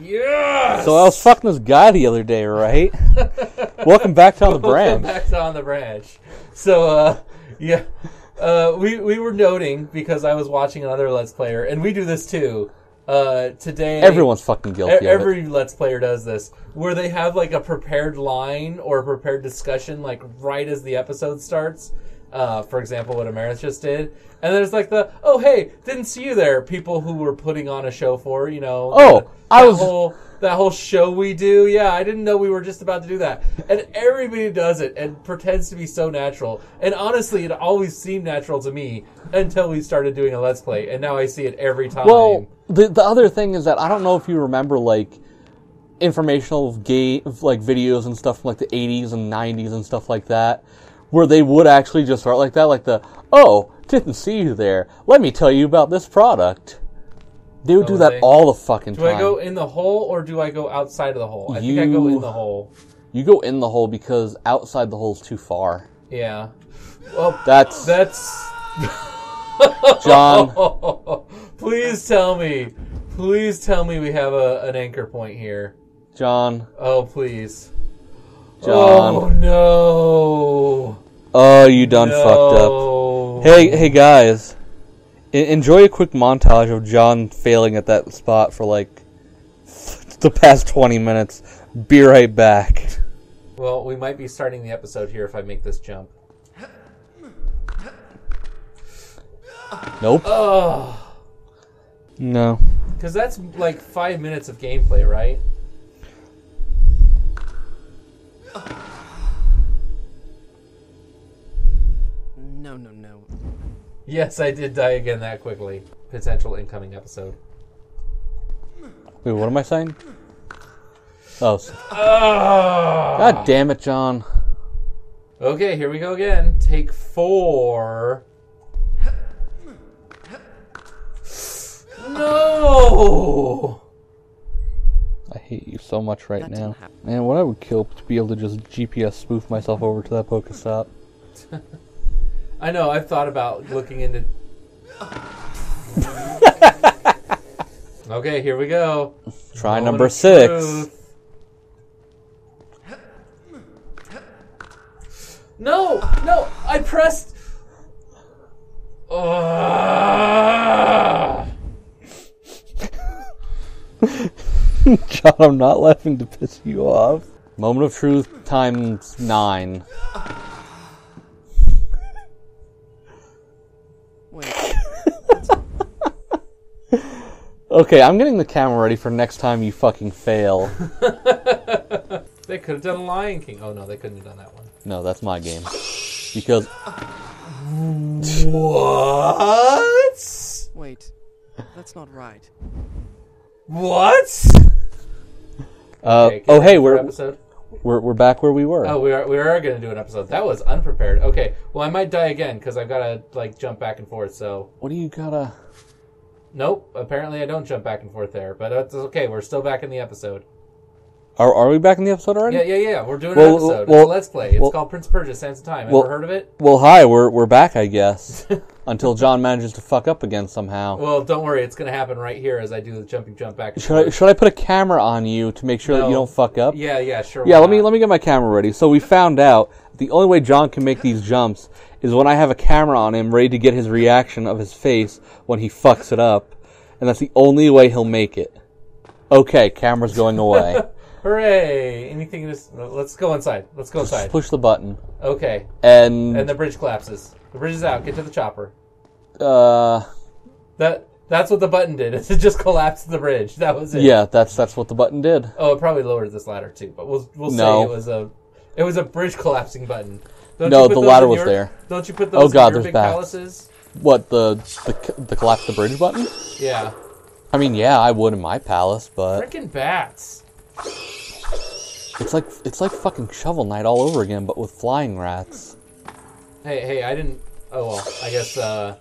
Yes. So I was fucking this guy the other day, right? Welcome back to on the branch. Welcome back to on the branch. So, uh, yeah, uh, we we were noting because I was watching another Let's Player, and we do this too. Uh, today, Everyone's fucking guilty of it. every Let's Player does this, where they have like a prepared line or a prepared discussion, like right as the episode starts. Uh, for example, what Amarith just did, and there's like the oh hey, didn't see you there. People who were putting on a show for you know. Oh, that I was- whole that whole show we do. Yeah, I didn't know we were just about to do that, and everybody does it and pretends to be so natural. And honestly, it always seemed natural to me until we started doing a let's play, and now I see it every time. Well, the the other thing is that I don't know if you remember like informational game like videos and stuff from like the 80s and 90s and stuff like that where they would actually just start like that like the oh didn't see you there let me tell you about this product they would Oh, do that they- all the fucking do time Do I go in the hole or do I go outside of the hole? I think I go in the hole. you go in the hole because outside the hole's too far Yeah. Well, that's that's. John. please tell me, please tell me we have a, an anchor point here. john Oh please. John Oh no. oh you done fucked up Hey, hey guys! En- enjoy a quick montage of John failing at that spot for like the past twenty minutes. Be right back. Well, we might be starting the episode here if I make this jump. Nope. Oh, No. because that's like five minutes of gameplay, right? No, no, no. Yes, I did die again that quickly. Potential incoming episode. Wait, what am I saying? Oh, s- Oh. god damn it, John! Okay, here we go again. Take four. No. I hate you so much right That now. didn't. Man, what I would kill to be able to just GPS spoof myself over to that Pokestop. I know. I've thought about looking into. okay, here we go. Try Moment number six. truth. No, no, I pressed. Ugh. John, I'm not laughing to piss you off. Moment of truth times nine. Wait. Okay, I'm getting the camera ready for next time you fucking fail. they could have done Lion King. Oh no, they couldn't have done that one. No, that's my game. Because What? Wait. That's not right. What? Uh, Okay, oh hey, we're, episode. we're we're back where we were. Oh, we are we are going to do an episode. That was unprepared. Okay, well I might die again because I've got to like jump back and forth. So What do you gotta? nope. Apparently I don't jump back and forth there, but that's okay. We're still back in the episode. Are are we back in the episode already? Yeah, yeah, yeah. We're doing Well, an episode. well, it's a let's play. It's well- called Prince of Persia Sands of Time. Ever well- heard of it? Well, hi, we're we're back, I guess. Until John manages to fuck up again somehow. Well, don't worry. It's going to happen right here as I do the jumping jump back. And Should I forth. should I put a camera on you to make sure that you No. don't fuck up? Yeah, yeah, sure. Yeah, why let me not? let me get my camera ready. So we found out the only way John can make these jumps is when I have a camera on him ready to get his reaction of his face when he fucks it up, and that's the only way he'll make it. Okay, camera's going away. Hooray! Anything? Just let's go inside. Let's go inside. Push the button, Okay, and, and the bridge collapses. The bridge is out. Get to the chopper. uh, That that's what the button did. It just collapsed the bridge. That was it. yeah, that's that's what the button did. Oh, it probably lowered this ladder too. But we'll we'll No. say it was a it was a bridge collapsing button. Don't No, you put the those ladder in was your- there. Don't you put those Oh, God, in your there's big bats. palaces? What the the the collapse the bridge button? Yeah. I mean, yeah, I would in my palace, but Freaking bats. It's like it's like fucking shovel knight all over again, but with flying rats. Hey, hey, I didn't. Oh well, I guess. uh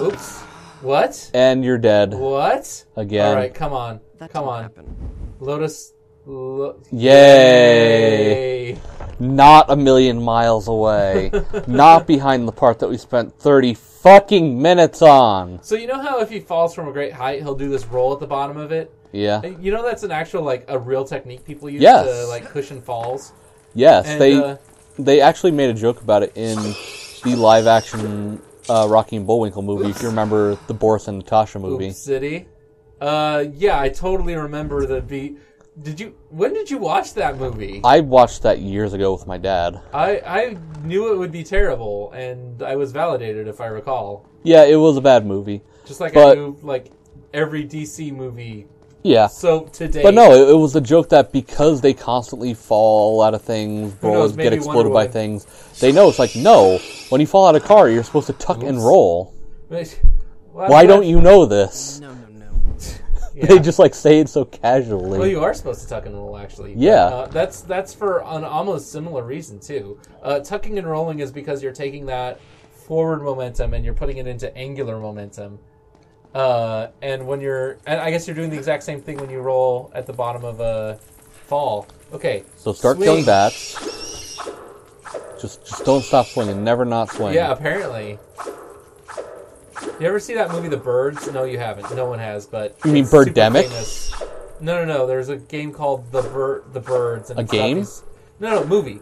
Oops. What? And you're dead What? again. All right, come on, That come on, happen. Lotus. Lo- Yay! Yay. Not a million miles away. Not behind the part that we spent 30 fucking minutes on. So you know how if he falls from a great height, he'll do this roll at the bottom of it. Yeah. You know that's an actual like a real technique people use Yes. to like cushion falls. Yes, And, they uh, they actually made a joke about it in the live action uh, Rocky and Bullwinkle movie. If you remember the Boris and Natasha movie, Oops City. Uh, yeah, I totally remember the beat. Did you? When did you watch that movie? I watched that years ago with my dad. I I knew it would be terrible, and I was validated if I recall. Yeah, it was a bad movie. Just like I knew like every DC movie. Yeah. So today, But no, it, it was a joke that because they constantly fall out of things, Who bullets get exploded by things, they know it's like, no, when you fall out of a car, you're supposed to tuck and roll. Well, Why I'm don't glad- you know this? No, no, no. Yeah. They just like say it so casually. Well, you are supposed to tuck and roll, actually. Yeah. Uh, that's that's for an almost similar reason too. Uh, tucking and rolling is because you're taking that forward momentum and you're putting it into angular momentum. Uh, and when you're, and I guess you're doing the exact same thing when you roll at the bottom of a fall. Okay. so start swing. killing bats. Just just don't stop swinging. Never not swing. Yeah, apparently. You ever see that movie, The Birds? No, you haven't. No one has, but You mean Birdemic? No, no, no. There's a game called The Bir- The Birds. And A game? these- no, no, movie.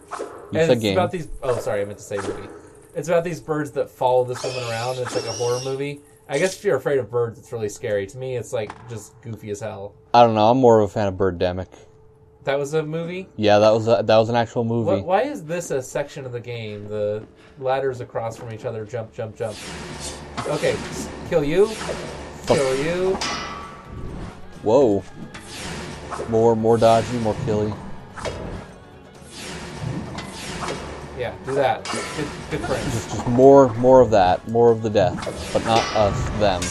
You and it's game. about these. Oh, sorry, I meant to say movie. It's about these birds that follow this woman around. And it's like a horror movie. I guess if you're afraid of birds, it's really scary. To me, it's like just goofy as hell. I don't know. I'm more of a fan of Birdemic. That was a movie. Yeah, that was a, that was an actual movie. Why is this a section of the game? The ladders across from each other. Jump, jump, jump. Okay, kill you. Kill you. Whoa. More more dodgy, more killy. Yeah, do that. Good, good friends. Just more more of that, more of the death, but not us, them.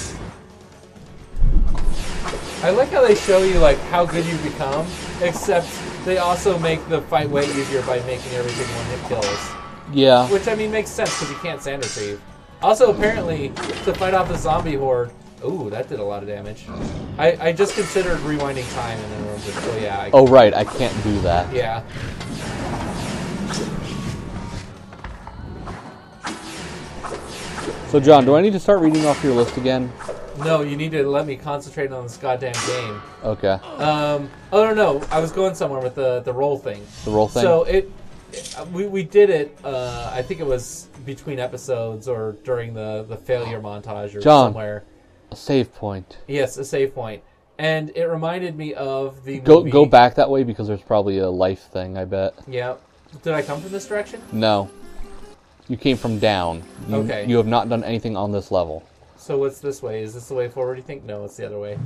I like how they show you like how good you become, except they also make the fight way easier by making everything one hit kills. Yeah. Which I mean makes sense because you can't sand retrieve. Also, apparently, to fight off the zombie horde. Ooh, that did a lot of damage. I, I just considered rewinding time and then remembered. Oh yeah. I, Oh right, I can't do that. Yeah. So John, do I need to start reading off your list again? No, you need to let me concentrate on this goddamn game. Okay. Um. Oh no, no. I was going somewhere with the the roll thing. The roll thing. So it, we, we did it. Uh, I think it was between episodes or during the the failure montage or John. somewhere. a save point. Yes, a save point, and it reminded me of the Go movie. go back that way because there's probably a life thing, I bet. Yeah. Did I come from this direction? No. You came from down. You, Okay. You have not done anything on this level. So what's this way? Is this the way forward? You think? No, it's the other way.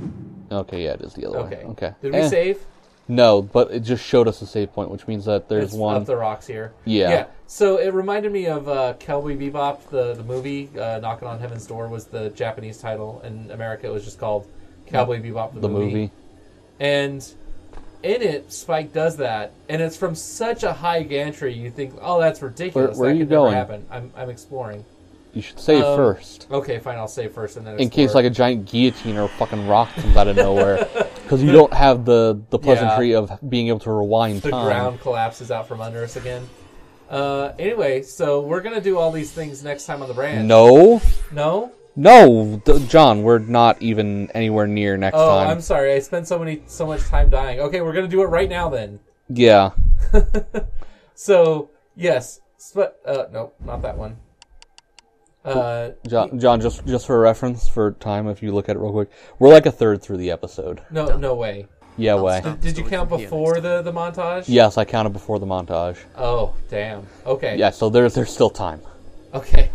Okay, yeah, it is the other Okay. way. Okay. Did we Eh, save? No, but it just showed us a save point, which means that there's It's one. up the rocks here. Yeah. Yeah. So it reminded me of uh, Cowboy Bebop, the the movie. Uh, Knocking on Heaven's Door was the Japanese title. In America, it was just called Cowboy Bebop, the, the movie. And in it, Spike does that, and it's from such a high gantry. You think, oh, that's ridiculous. Where- where that are you could going? happen. I'm I'm exploring. You should save Um, first. Okay, fine. I'll save first, and then In case like a giant guillotine or a fucking rock comes out of nowhere. Because you don't have the, the pleasantry of being able to rewind the time. ground collapses out from under us again. Uh, anyway, so we're gonna do all these things next time on the branch. No. No. No, D- John, we're not even anywhere near next Oh, time. I'm sorry. I spent so many so much time dying. Okay, we're gonna do it right now then. Yeah. So yes, but uh, no, not that one. Uh, John, John, just just for reference for time, if you look at it real quick, we're like a third through the episode. no, no way. Yeah, way. stop. Did you count before the the montage? Yes, I counted before the montage. Oh, damn. Okay. Yeah, so there's there's still time. Okay.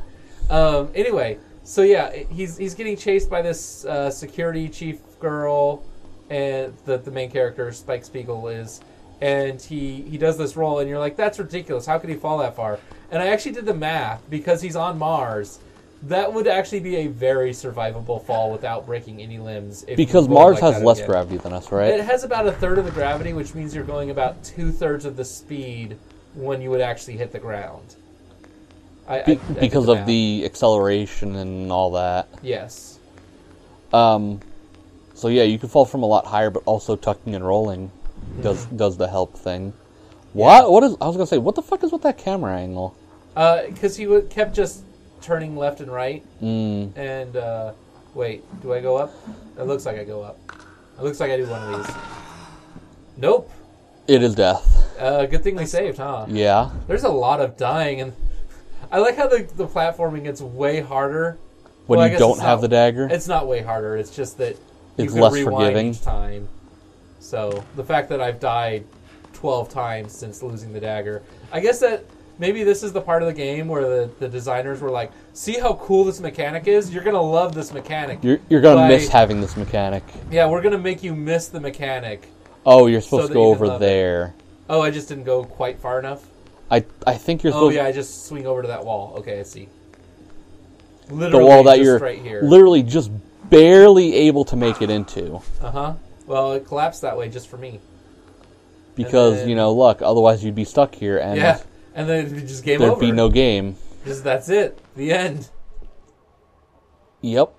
Um, anyway, so yeah, he's he's getting chased by this uh, security chief girl, and the the main character Spike Spiegel is, and he he does this roll, and you're like, that's ridiculous. How could he fall that far? And I actually did the math because he's on Mars. That would actually be a very survivable fall without breaking any limbs. if Because Mars like has less again. gravity than us, right? It has about a third of the gravity, which means you're going about two thirds of the speed when you would actually hit the ground. I, I- Be- I did because of the acceleration and all that. yes. Um, so yeah, you can fall from a lot higher, but also tucking and rolling does Mm-hmm. does the help thing. What? What is? I was gonna say, what the fuck is with that camera angle? Because he would, kept just turning left and right, Mm, and uh, wait, do I go up? It looks like I go up. It looks like I do one of these. Nope. It is death. Uh, good thing we saved, huh? Yeah. There's a lot of dying, and I like how the, the platforming gets way harder. When Well, you don't have not- the dagger. It's not way harder. It's just that you It's can less rewind forgiving. each time. So the fact that I've died twelve times since losing the dagger, I guess that maybe this is the part of the game where the, the designers were like, "See how cool this mechanic is? You're gonna love this mechanic. You're, you're gonna By- miss having this mechanic. yeah, we're gonna make you miss the mechanic." Oh, you're supposed So to go over love it. there. Oh, I just didn't go quite far enough. I I think you're Oh yeah, I just swing over to that wall. Okay, I see. the wall that you're right here. literally just barely able to make it into uh huh. Well, it collapsed that way just for me. because then- you know luck. Otherwise, you'd be stuck here and yeah, and then it'd be just game over. there'd over. be no game. Just that's it. The end. Yep.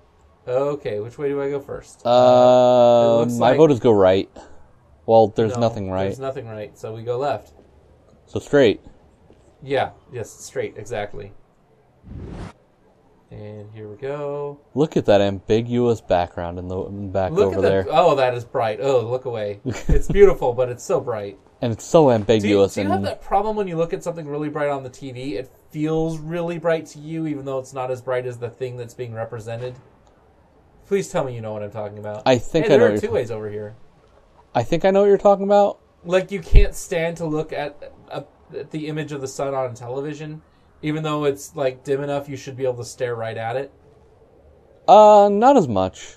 Okay, which way do I go first? Uh, my like- vote is go right. Well, there's No, nothing right. There's nothing right, so we go left. So straight. Yeah, yes, straight, exactly. And here we go. Look at that ambiguous background in the in the back Look over there, Oh, that is bright. Oh, look away. it's beautiful, but it's so bright. and it's so Do you, ambiguous. do you have that problem when you look at something really bright on the TV? It feels really bright to you, even though it's not as bright as the thing that's being represented. Please tell me you know what I'm talking about. I think hey, I there what are two ways over here. I think I know what you're talking about. like you can't stand to look at the image of the sun on television, even though it's like dim enough. You should be able to stare right at it. Uh, not as much.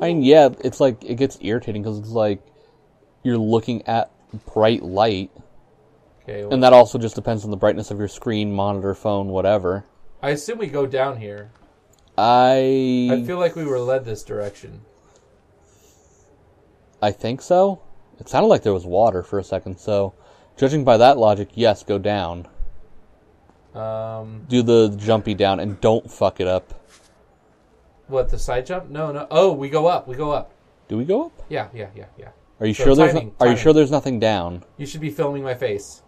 I mean, yeah, it's like it gets irritating because it's like you're looking at bright light, Okay, well, and that also just depends on the brightness of your screen, monitor, phone, whatever. I assume we go down here. I I feel like we were led this direction. I think so. It sounded like there was water for a second, so judging by that logic, yes, go down. Um, Do the jumpy down and don't fuck it up. what the side jump? No, no. Oh, we go up. We go up. Do we go up? Yeah, yeah, yeah, yeah. Are you So sure there's timing, no, Are you timing. sure there's nothing down? You should be filming my face.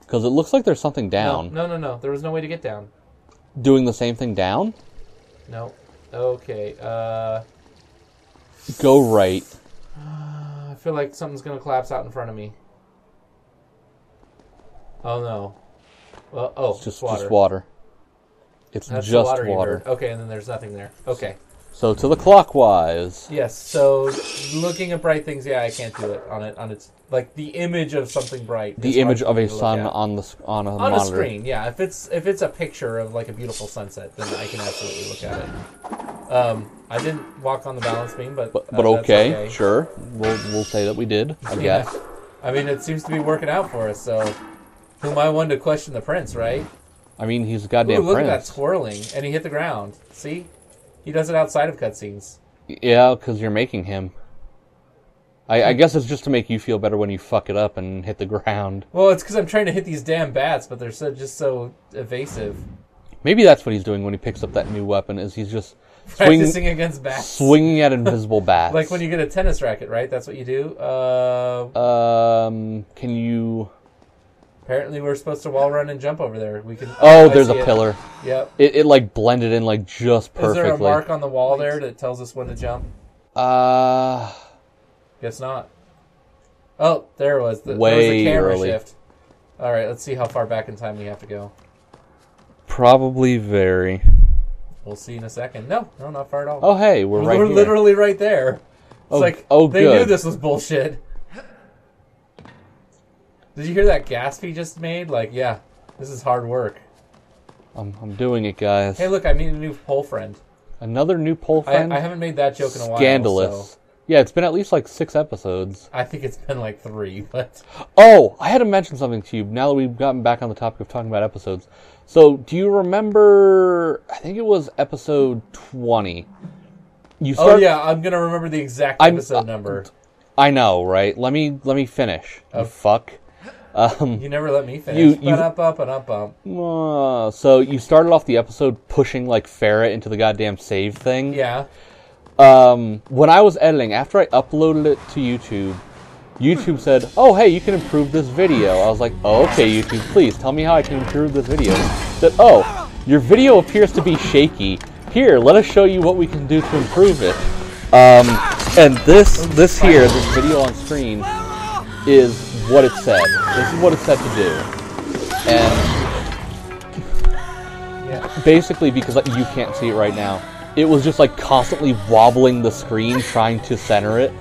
Because it looks like there's something No, down. no, no, no. There was no way to get down. Doing the same thing down? No. Okay. Uh, Go right. I feel like something's gonna collapse out in front of me. Oh no. Well, oh, It's just water. just water. It's That's just water water. Okay, and then there's nothing there. Okay. So to the clockwise. Yes. So looking at bright things, yeah, I can't do it on it on its like the image of something bright. The image of a sun at. on the on a on a screen. Yeah, if it's if it's a picture of like a beautiful sunset, then I can absolutely look at it. Um, I didn't walk on the balance beam, but But, uh, but that's okay, sure. We'll we'll say that we did. I Yeah. guess. I mean, it seems to be working out for us. So, who am I one to question the prince, right? I mean, he's a Ooh, goddamn look at that twirling, and he hit the ground. See, he does it outside of cutscenes. Yeah, because you're making him. I, I guess it's just to make you feel better when you fuck it up and hit the ground. Well, it's because I'm trying to hit these damn bats, but they're so just so evasive. Maybe that's what he's doing when he picks up that new weapon. Is he's just swinging Practicing against bats, swinging at invisible bats. like when you get a tennis racket, right? That's what you do. Uh, Um, can you? Apparently, we're supposed to wall run and jump over there. We can. Oh, I there's see a it. pillar. Yep. It, it like blended in like just perfectly. Is there a mark on the wall there that tells us when to jump? Uh, Guess not. Oh, there it was. The, there was Way a camera early. shift. All right, let's see how far back in time we have to go. probably very. We'll see in a second. No, no, not far at all. Oh, hey, we're, we're right here. literally right there. It's Oh, like oh, they knew this was bullshit. Did you hear that gasp he just made? Like, yeah, this is hard work. I'm, I'm doing it, guys. Hey, look, I made a new pole friend. Another new pole friend. I haven't made that joke in a while. Scandalous. so Yeah, it's been at least like six episodes. I think it's been like three, but Oh, I had to mention something to you now that we've gotten back on the topic of talking about episodes. So, do you remember? I think it was episode twenty. You oh, start, oh yeah, I'm gonna remember the exact I'm- episode number. I know, right? Let me let me finish. Oh. You fuck. Um, You never let me finish. You- you- up, up, and up, up. uh, so you started off the episode pushing like Farah into the goddamn save thing. Yeah. Um, when I was editing, after I uploaded it to YouTube, YouTube said, "Oh, hey, you can improve this video." I was like, "Oh, okay, YouTube, please tell me how I can improve this video." Said, "Oh, your video appears to be shaky. Here, let us show you what we can do to improve it." Um, And this this here, this video on screen, is what it said. This is what it said to do. And Yeah. basically, because like, you can't see it right now, it was just like constantly wobbling the screen trying to center it.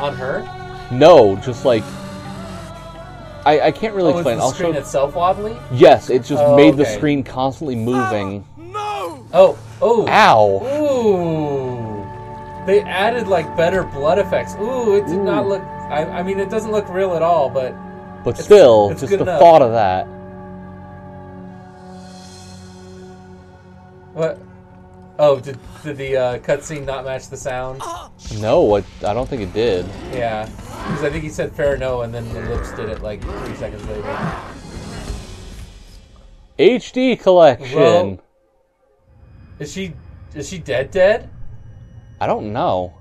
On her? No, just like I, I can't really Oh, is explain. the I'll screen show. itself wobbly? Yes, it just Oh, made the screen constantly moving. Oh, oh. oh. Ow! Ooh. They added like better blood effects. Ooh, it did not look. I, I mean, it doesn't look real at all, but But still, it's just the enough. thought of that. what? Oh, did did the uh, cutscene not match the sound? No, I, I don't think it did. Yeah, because I think he said Farah no, and then the lips did it like three seconds later. HD collection. Well- Is she is she dead? Dead? I don't know.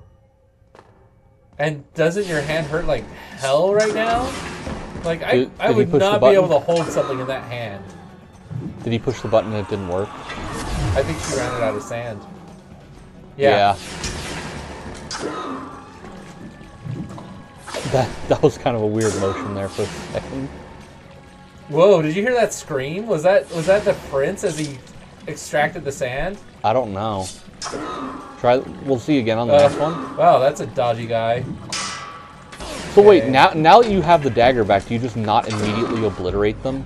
And doesn't your hand hurt like hell right now? Like I, Did- I did would not be able to hold something in that hand. Did he push the button and it didn't work? I think she ran it out of sand. Yeah. Yeah. That that was kind of a weird motion there for a second. Whoa! Did you hear that scream? Was that was that the prince as he extracted the sand? I don't know. Try. We'll see again on the Uh, next one. Wow, that's a dodgy guy. So wait, now now that you have the dagger back, do you just not immediately obliterate them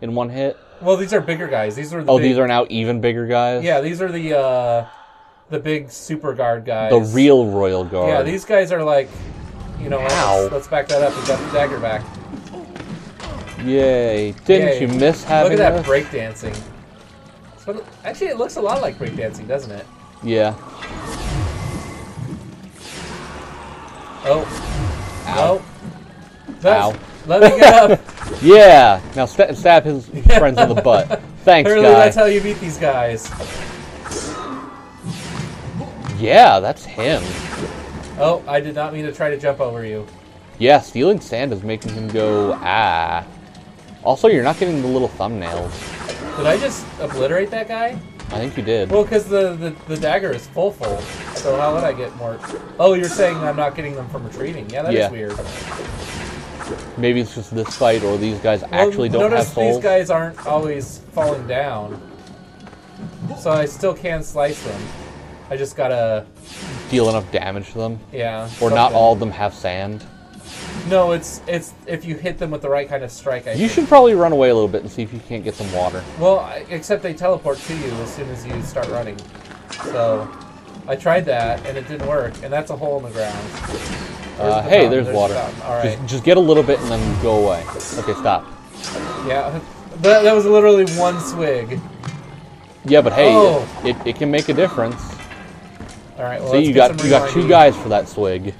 in one hit? Well, these are bigger guys. These are the Oh, big, these are now even bigger guys. yeah. These are the uh, the big super guard guys. The real royal guard. Yeah, these guys are like, you know, Ow. let's, let's back that up. We got the dagger back. Yay! Didn't Yay. you miss having Look at that breakdancing. Actually, it looks a lot like breakdancing, doesn't it? Yeah. Oh. Ow. That's- Ow. Let me get up. Yeah. Now sta stab his friends in the butt. Thanks, Apparently, guy. that's how you beat these guys. Yeah, that's him. Oh, I did not mean to try to jump over you. Yeah, stealing sand is making him go ah. Also, you're not getting the little thumbnails. Did I just obliterate that guy? I think you did. Well, because the, the, the dagger is full full. So how would I get more? Oh, you're saying I'm not getting them from retreating. Yeah, that is Yeah. weird. Maybe it's just this fight, or these guys Well, actually don't notice have souls. these guys aren't always falling down. So I still can slice them. I just gotta, Deal enough damage to them, yeah. or not all of them have sand. No, it's it's if you hit them with the right kind of strike. I You think. should probably run away a little bit and see if you can't get some water. Well, I- except they teleport to you as soon as you start running. So I tried that and it didn't work, and that's a hole in the ground. Uh, the hey, fountain, there's there's water. fountain. All just, just get a little bit and then go away. Okay, stop. Yeah, that, that was literally one swig. Yeah, but hey, Oh. it, it can make a difference. All right. Well, See, you got you got two guys for that swig.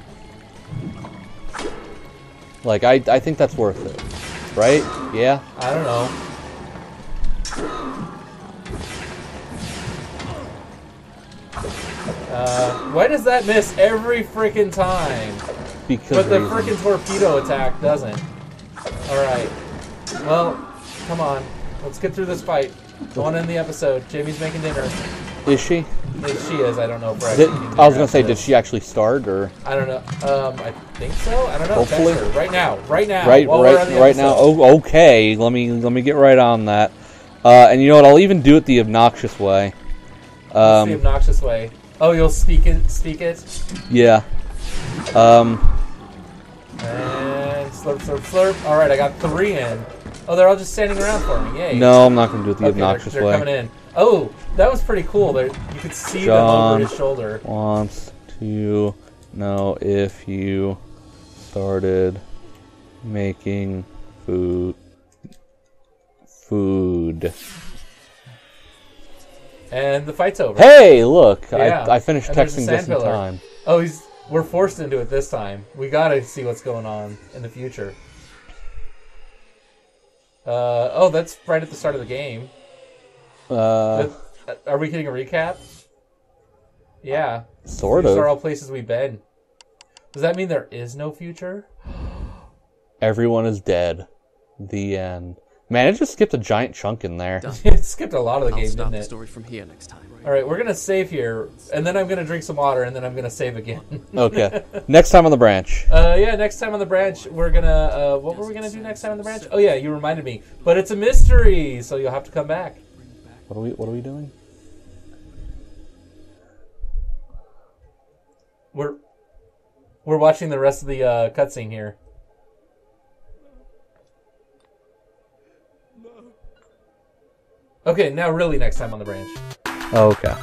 Like I, I think that's worth it, right? Yeah. I don't know. Uh, why does that miss every freaking time? Because But the freaking torpedo attack doesn't. Alright. Well, come on. Let's get through this fight. Go on in the episode. Jamie's making dinner. Is she? She is. I don't know if Did, I was gonna say, did she actually start or I don't know. Um, I think so. I don't know. Hopefully. Right now. Right now. right, while we're on right, right now? Oh, okay. Let me let me get right on that. Uh, and you know what? I'll even do it the obnoxious way. It's the Um, obnoxious way. Oh, you'll speak it. Speak it. yeah. Um, And slurp, slurp, slurp. All right, I got three in. Oh, they're all just standing around for me. Yay. no, I'm not gonna do it the Okay, they're, obnoxious they're way. coming in. Oh, that was pretty cool. There, you could see them John. over his shoulder. wants to know if you started making food food. And the fight's over. Hey, look! Yeah, I, I finished and texting just in time. Oh, he's we're forced into it this time. We gotta see what's going on in the future. Uh, oh, that's right at the start of the game. Uh, are we getting a recap? Yeah. sort These are of. all places we've been. Does that mean there is no future? Everyone is dead. The end. Man, it just skipped a giant chunk in there. Done. it skipped a lot of the I'll game, start didn't the it? story from here next time. All right, we're gonna save here, and then I'm gonna drink some water, and then I'm gonna save again. Okay. Next time on the branch. uh, yeah, next time on the branch, we're gonna. Uh, what were we gonna do next time on the branch? Oh yeah, you reminded me, but it's a mystery, so you'll have to come back. What are we what are we doing? We're we're watching the rest of the uh, cutscene here. Okay, now really next time on the branch. Okay.